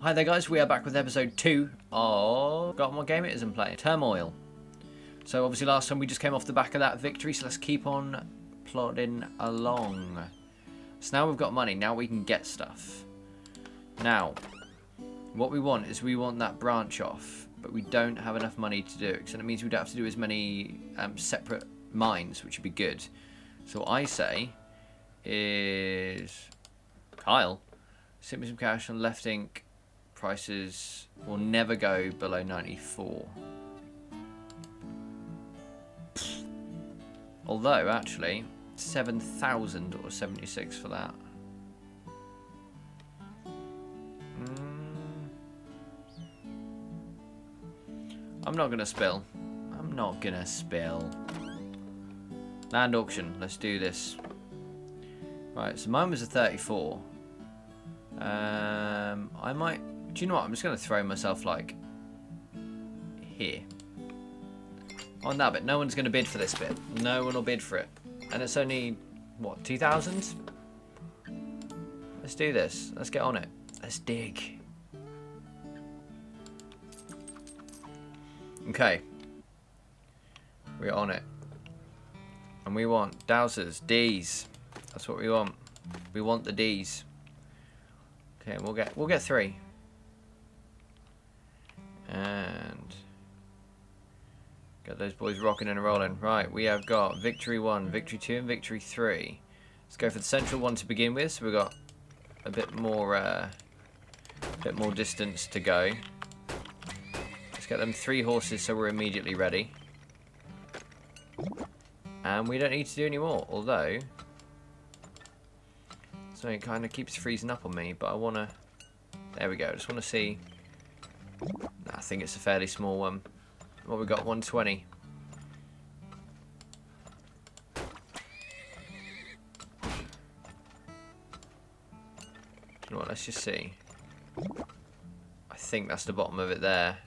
Hi there guys, we are back with episode 2 of... Got what game it is in play? Turmoil. So obviously last time we just came off the back of that victory, so let's keep on plodding along. So now we've got money, now we can get stuff. Now, what we want is we want that branch off, but we don't have enough money to do it, so it means we don't have to do as many um, separate mines, which would be good. So I say is... Kyle, send me some cash on Left Inc prices will never go below 94. Although, actually, 7,000 or 76 for that. Mm. I'm not going to spill. I'm not going to spill. Land auction. Let's do this. Right, so mine was a 34. Um, I might do you know what? I'm just going to throw myself, like, here. On that bit. No one's going to bid for this bit. No one will bid for it. And it's only, what, 2,000? Let's do this. Let's get on it. Let's dig. Okay. We're on it. And we want dowsers, D's. That's what we want. We want the D's. Okay, we'll get we'll get three. Get those boys rocking and rolling. Right, we have got victory one, victory two, and victory three. Let's go for the central one to begin with. So we've got a bit more, uh, a bit more distance to go. Let's get them three horses so we're immediately ready. And we don't need to do any more, although so it kind of keeps freezing up on me, but I want to... There we go, I just want to see I think it's a fairly small one. What we got? 120. You know what? Let's just see. I think that's the bottom of it there.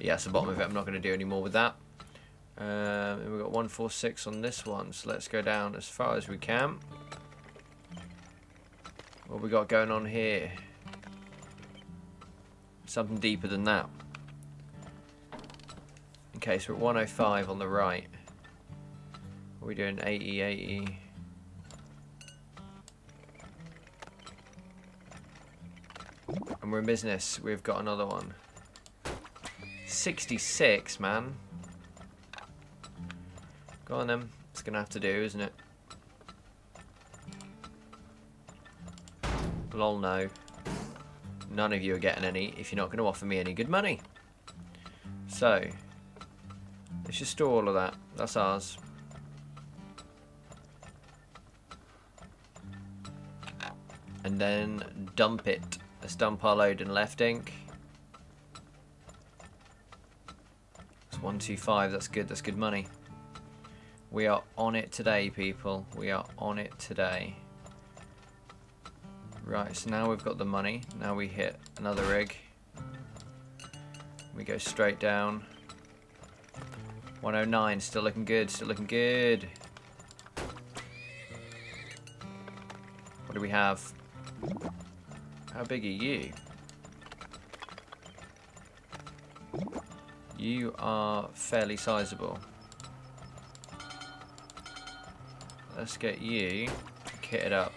Yeah, that's the bottom of it. I'm not going to do any more with that. Um, and we've got 146 on this one, so let's go down as far as we can. What we got going on here? something deeper than that. Okay, so we're at 105 on the right. Are we doing 80, 80? And we're in business. We've got another one. 66, man. Go on then. It's going to have to do, isn't it? Lol, no. None of you are getting any if you're not going to offer me any good money. So, let's just store all of that. That's ours. And then dump it. Let's dump our load in Left Inc. It's 125, that's good, that's good money. We are on it today, people. We are on it today. Right, so now we've got the money. Now we hit another rig. We go straight down. 109, still looking good, still looking good. What do we have? How big are you? You are fairly sizable. Let's get you kitted up.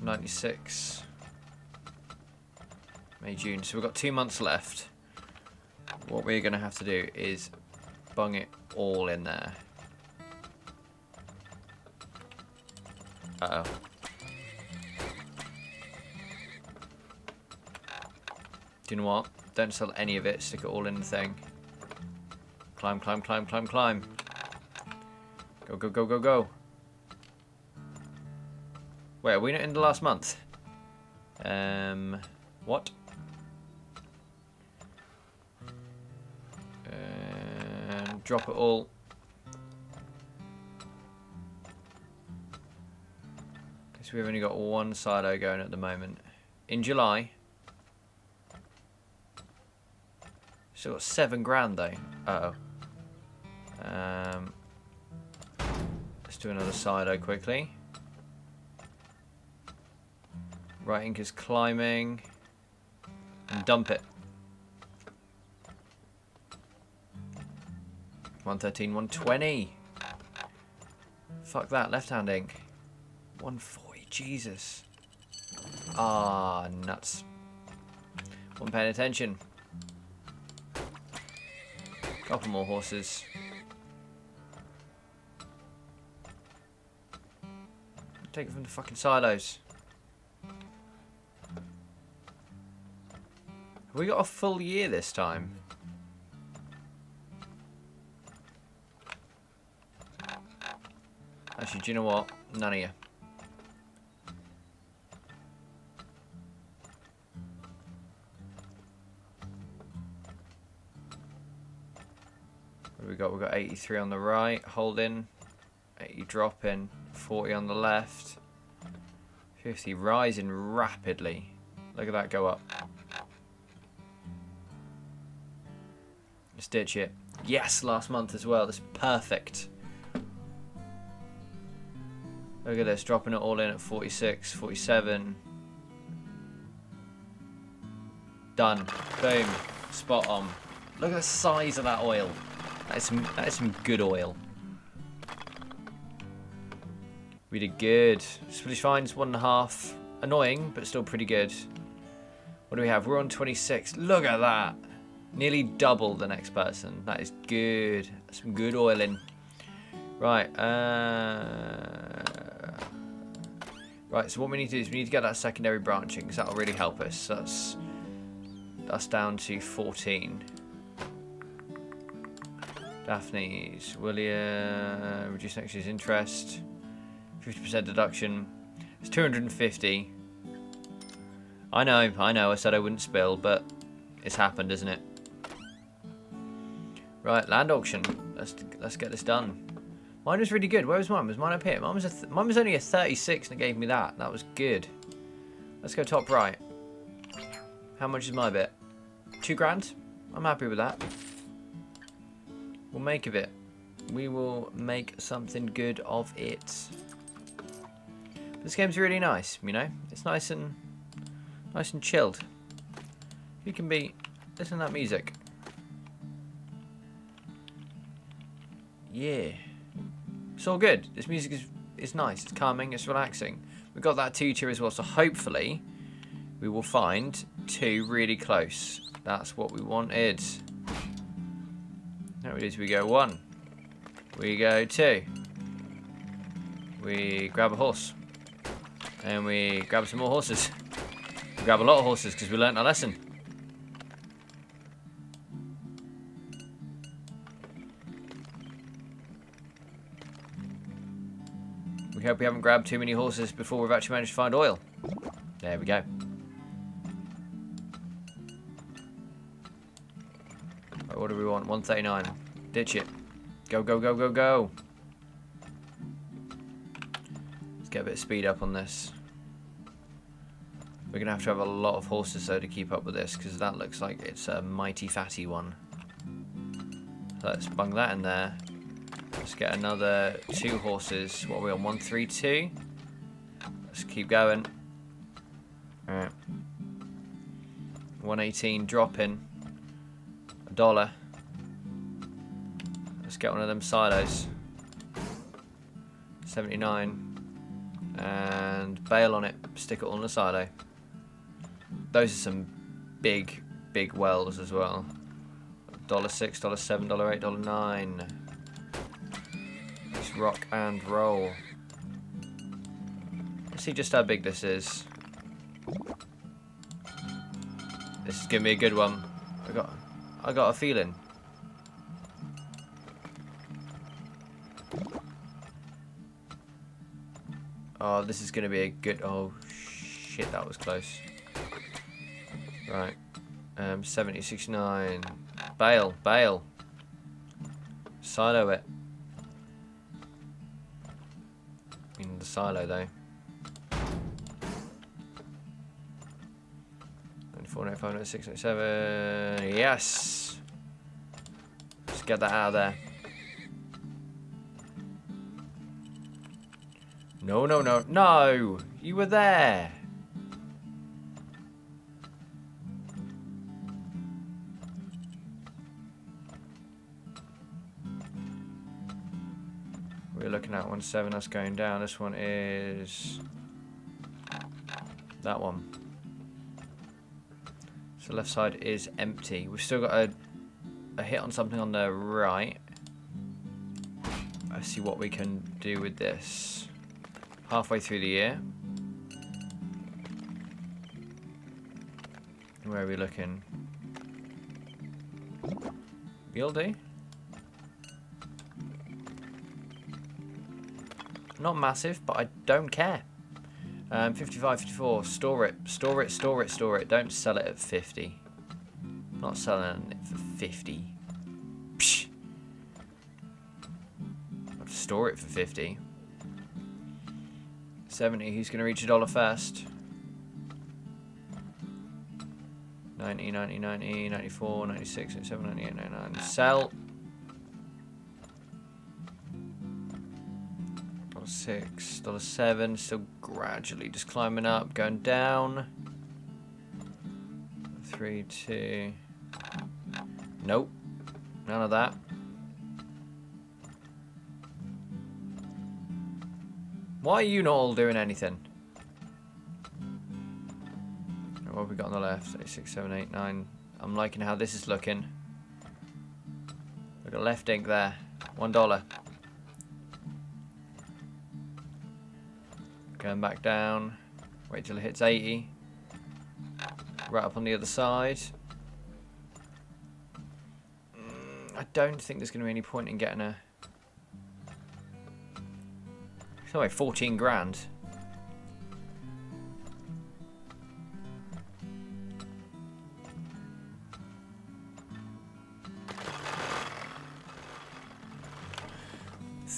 96. May, June. So we've got two months left. What we're going to have to do is bung it all in there. Uh oh Do you know what? Don't sell any of it. Stick it all in the thing. Climb, climb, climb, climb, climb. Go, go, go, go, go. Wait, are we not in the last month? Um, what? Drop it all. Because we've only got one silo going at the moment. In July. Still got seven grand though. Uh oh. Um, let's do another silo quickly. Right Inc is climbing. And dump it. 113, 120. Fuck that, left hand ink. 140, Jesus. Ah, nuts. Wasn't paying attention. Couple more horses. Take it from the fucking silos. Have we got a full year this time? Actually, do you know what? None of you. We got? We've got 83 on the right, holding. 80 dropping. 40 on the left. 50 rising rapidly. Look at that go up. Stitch it. Yes, last month as well. That's perfect. Look at this, dropping it all in at 46, 47. Done. Boom. Spot on. Look at the size of that oil. That is some, that is some good oil. We did good. Swedish fines, one and a half. Annoying, but still pretty good. What do we have? We're on 26. Look at that. Nearly double the next person. That is good. Some good oiling. Right. Uh, right, so what we need to do is we need to get that secondary branching because that'll really help us. That's, that's down to 14. Daphne's. William. Reduce next year's interest. 50% deduction. It's 250. I know, I know, I said I wouldn't spill, but it's happened, isn't it? Right, land auction. Let's let's get this done. Mine was really good. Where was mine? Was mine up here? Mine was a mine was only a 36 and it gave me that. That was good. Let's go top right. How much is my bit? Two grand? I'm happy with that. We'll make of it. We will make something good of it. This game's really nice, you know? It's nice and nice and chilled. You can be listen to that music. Yeah. It's all good. This music is, is nice. It's calming. It's relaxing. We've got that tier as well. So hopefully we will find two really close. That's what we wanted. Now it is we go one. We go two. We grab a horse. And we grab some more horses. We grab a lot of horses because we learnt our lesson. We hope we haven't grabbed too many horses before we've actually managed to find oil. There we go. Right, what do we want? 139. Ditch it. Go, go, go, go, go. Let's get a bit of speed up on this. We're going to have to have a lot of horses though to keep up with this because that looks like it's a mighty fatty one. Let's bung that in there. Let's get another two horses. What are we on? One, three, two? Let's keep going. Alright. 118 dropping. A dollar. Let's get one of them silos. 79. And bail on it. Stick it on the silo. Those are some big, big wells as well. $6, $7, $8, $9. Rock and roll. Let's see just how big this is. This is gonna be a good one. I got, I got a feeling. Oh, this is gonna be a good. Oh shit, that was close. Right, um, seventy six nine. Bail, bail. Silo it. The silo though. 94, 95, 96, 97. Yes! Let's get that out of there. No, no, no. No! You were there! Looking seven. That's going down. This one is that one. So left side is empty. We've still got a, a hit on something on the right. Let's see what we can do with this. Halfway through the year. Where are we looking? You'll Not massive, but I don't care. Um, 55, 54. Store it. Store it, store it, store it. Don't sell it at 50. not selling it for 50. Psh. I'll store it for 50. 70. Who's going to reach a dollar first? 90, 90, 90, 94, 96, 97, 98, 99. Sell. Six, dollar seven, still gradually just climbing up, going down. Three, two. Nope. None of that. Why are you not all doing anything? What have we got on the left? Eight, six, seven, eight, nine. I'm liking how this is looking. Look at Left Inc there. One dollar. Going back down. Wait till it hits 80. Right up on the other side. Mm, I don't think there's going to be any point in getting a... It's only 14 grand.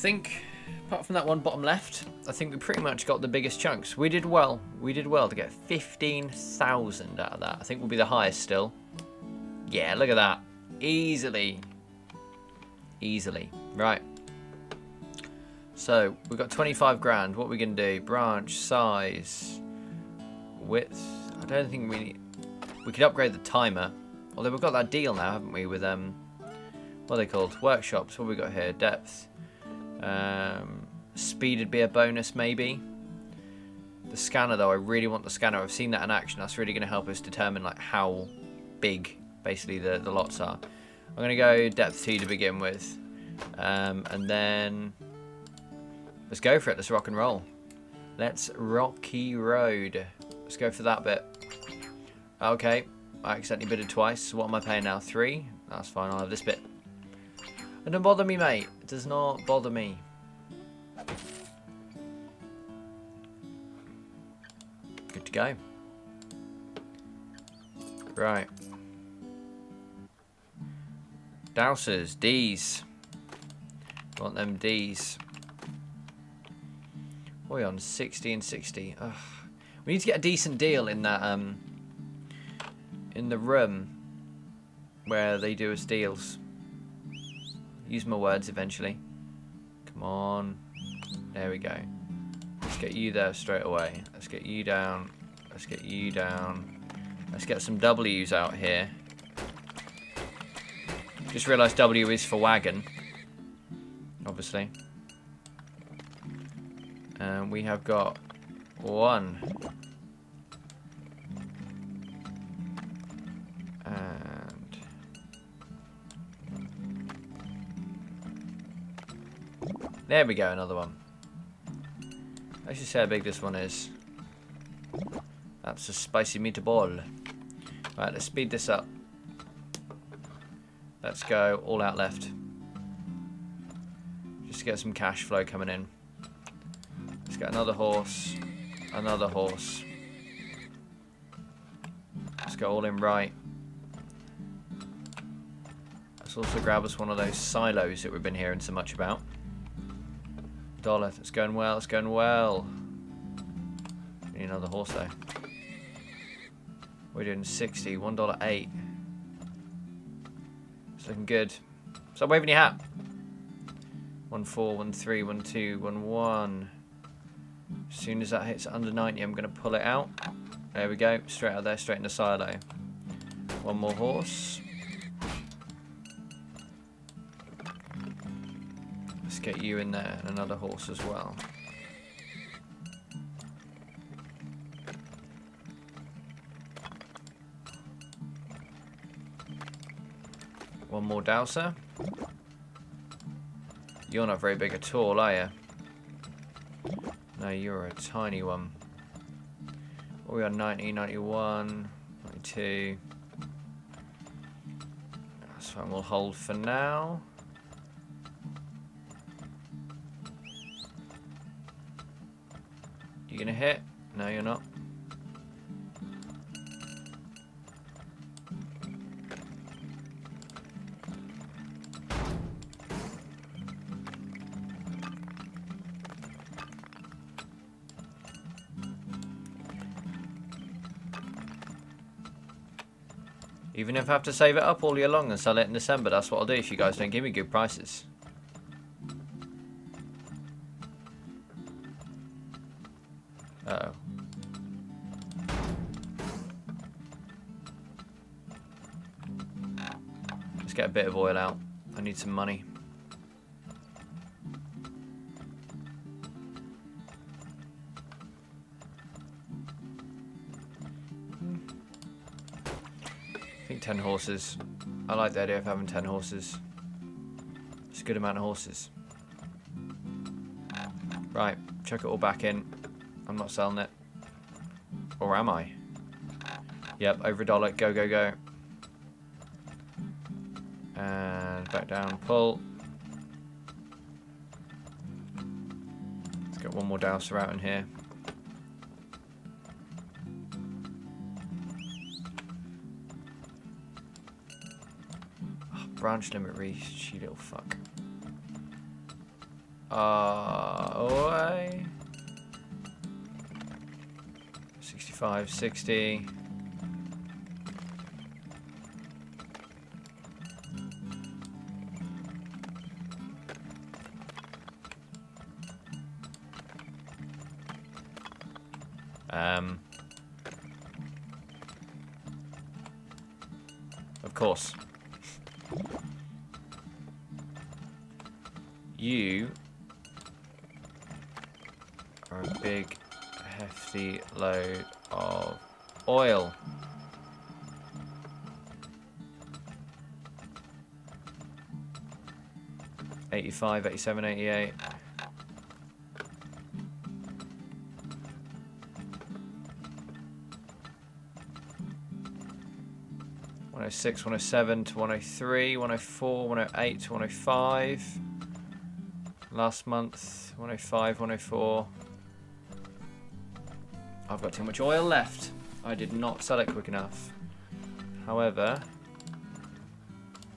think, apart from that one bottom left, I think we pretty much got the biggest chunks. We did well. We did well to get 15,000 out of that. I think we'll be the highest still. Yeah, look at that. Easily. Easily. Right. So, we've got 25 grand. What are we going to do? Branch, size, width. I don't think we... need... We could upgrade the timer. Although we've got that deal now, haven't we, with, um... What are they called? Workshops. What have we got here? Depth. Um, speed would be a bonus, maybe. The scanner, though, I really want the scanner. I've seen that in action. That's really going to help us determine like how big, basically, the, the lots are. I'm going to go depth 2 to begin with. Um, and then... Let's go for it. Let's rock and roll. Let's rocky road. Let's go for that bit. Okay. I accidentally bidded twice. What am I paying now? Three? That's fine. I'll have this bit. It don't bother me, mate. It does not bother me. Good to go. Right. Dowsers, D's. Want them D's. What are on? 60 and 60. Ugh. We need to get a decent deal in that, um, in the room where they do us deals. Use my words eventually. Come on. There we go. Let's get you there straight away. Let's get you down. Let's get you down. Let's get some W's out here. Just realised W is for wagon. Obviously. And we have got one. There we go, another one. Let's just see how big this one is. That's a spicy meatball. Right, let's speed this up. Let's go all out left. Just to get some cash flow coming in. Let's get another horse. Another horse. Let's go all in right. Let's also grab us one of those silos that we've been hearing so much about. Dollar. It's going well. It's going well. We need another horse though. We're doing 60. One dollar eight. It's looking good. Stop waving your hat. One four, one three, one two, one one. As soon as that hits under 90, I'm going to pull it out. There we go. Straight out there, straight in the silo. One more horse. Get you in there and another horse as well. One more dowser. You're not very big at all, are you? No, you're a tiny one. We are 90, 91, 92. That's fine, we'll hold for now. You gonna hit? No, you're not. Even if I have to save it up all year long and sell it in December, that's what I'll do if you guys don't give me good prices. Get a bit of oil out. I need some money. I think 10 horses. I like the idea of having 10 horses. It's a good amount of horses. Right, chuck it all back in. I'm not selling it. Or am I? Yep, over a dollar. Go, go, go. Back down, pull. Let's get one more dowser out in here. Oh, branch limit reached, you little fuck. Uh, away. 65, 60. 85, 87, 88. One hundred six, one hundred seven to one hundred three, one hundred four, one hundred eight to one hundred five. Last month, one hundred five, one hundred four. I've got too much oil left. I did not sell it quick enough. However,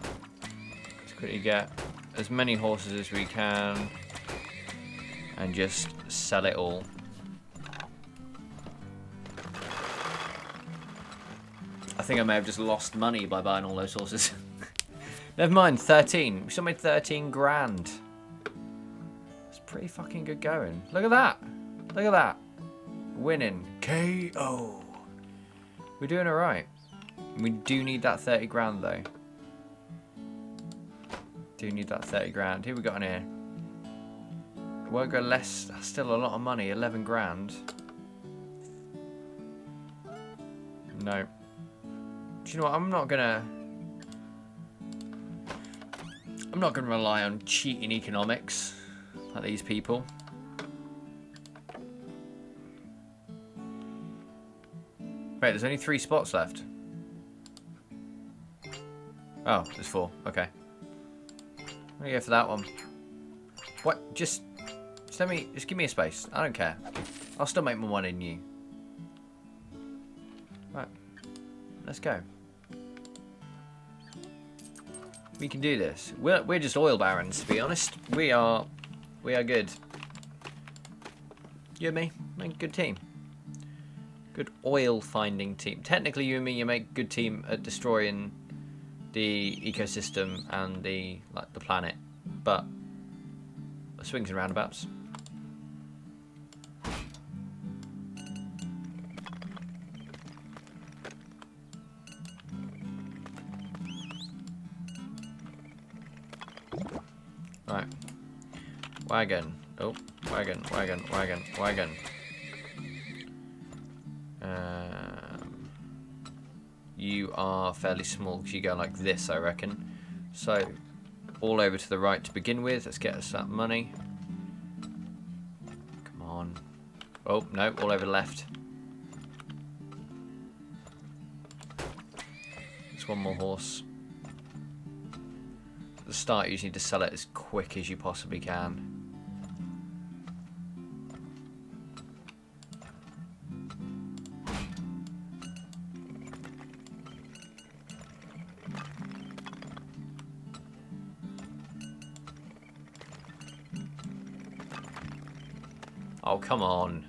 let's quickly get as many horses as we can and just sell it all. I think I may have just lost money by buying all those horses. Never mind, 13. We still made 13 grand. It's pretty fucking good going. Look at that. Look at that. Winning. KO. We're doing alright. We do need that 30 grand though. Do need that 30 grand. Who we got in here? Won't go less. That's still a lot of money. 11 grand. No. Do you know what? I'm not gonna. I'm not gonna rely on cheating economics like these people. Wait, there's only three spots left. Oh, there's four. Okay. I'm gonna go for that one. What? Just, just let me. Just give me a space. I don't care. I'll still make more money in you. Right. Let's go. We can do this. We're we're just oil barons, to be honest. We are, we are good. You and me, make a good team. Good oil finding team. Technically, you and me, you make good team at destroying the ecosystem and the like the planet, but swings and roundabouts. Right. Wagon. Oh, wagon, wagon, wagon, wagon. Fairly small because you go like this, I reckon. So, all over to the right to begin with. Let's get us that money. Come on. Oh, no, all over left. Just one more horse. At the start, you just need to sell it as quick as you possibly can. Come on.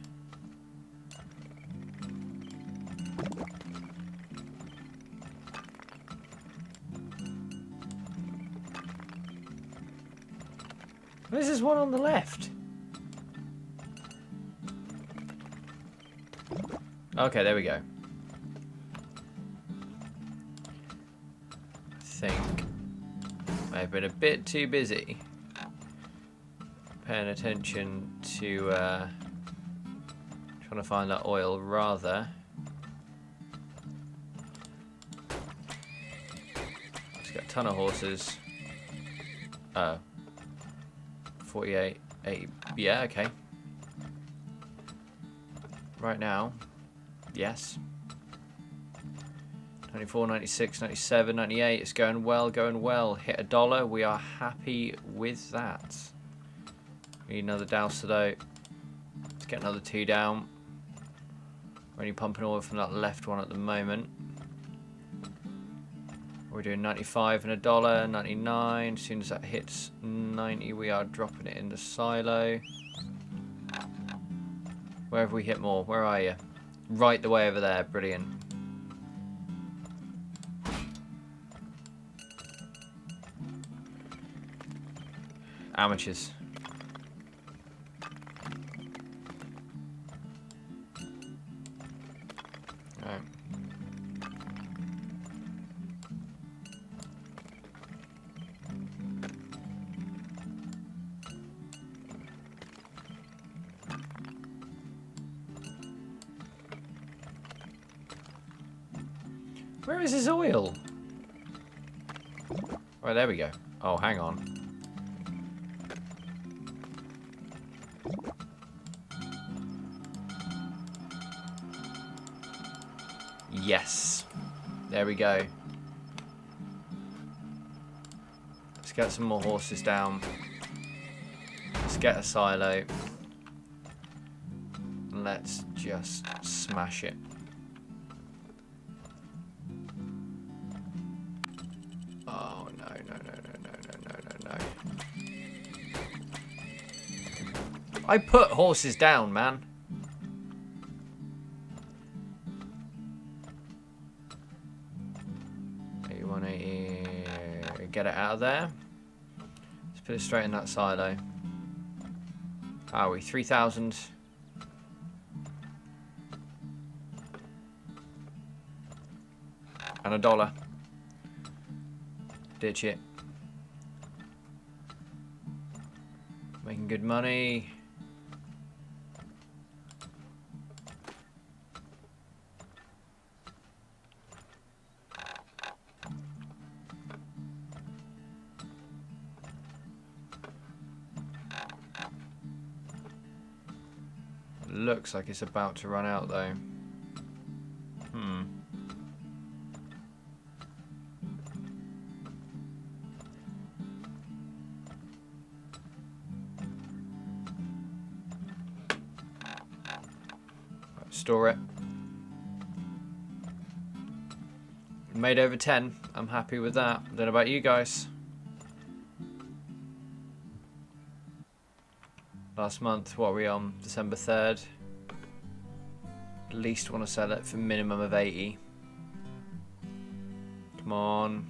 This is one on the left. Okay, there we go. I think I've been a bit too busy paying attention to uh, trying to find that oil rather. Let's get a ton of horses. Oh 48 80 yeah okay. Right now yes. 94 96 97 98 it's going well going well. Hit a dollar we are happy with that. We need another douse though let's get another two down we're only pumping oil from that left one at the moment we're doing 95 and a dollar, 99. As soon as that hits 90, we are dropping it in the silo. Where have we hit more? Where are you? Right the way over there. Brilliant. Amateurs. Where is his oil? Right, there we go. Oh, hang on. Yes. There we go. Let's get some more horses down. Let's get a silo. Let's just smash it. I put horses down, man. Eighty-one, eighty. Get it out of there. Let's put it straight in that silo. Are we? Three thousand. And a dollar. Ditch it. Making good money. Looks like it's about to run out though. Hmm. Store it. Made over 10. I'm happy with that. Don't know about you guys. Last month, what are we on? December 3rd. Least want to sell it for minimum of 80. Come on.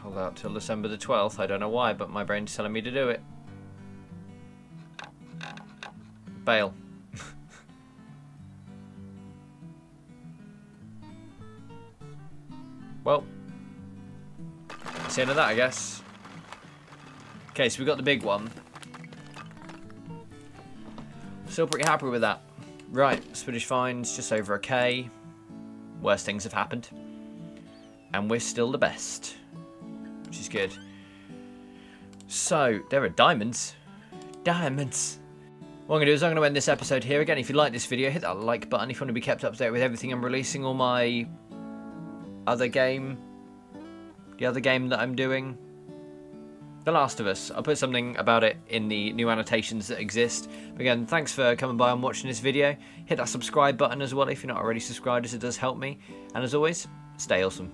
Hold out till December the 12th. I don't know why, but my brain's telling me to do it. Bail. well, that's the end of that, I guess. Okay, so we got the big one. Still pretty happy with that. Right, Swedish fines just over a K. Worst things have happened. And we're still the best. Which is good. So, there are diamonds. Diamonds. What I'm going to do is I'm going to end this episode here. Again, if you like this video, hit that like button if you want to be kept up to date with everything I'm releasing. All my other game. The other game that I'm doing. The Last of Us. I'll put something about it in the new annotations that exist. But again, thanks for coming by and watching this video. Hit that subscribe button as well if you're not already subscribed as it does help me. And as always, stay awesome.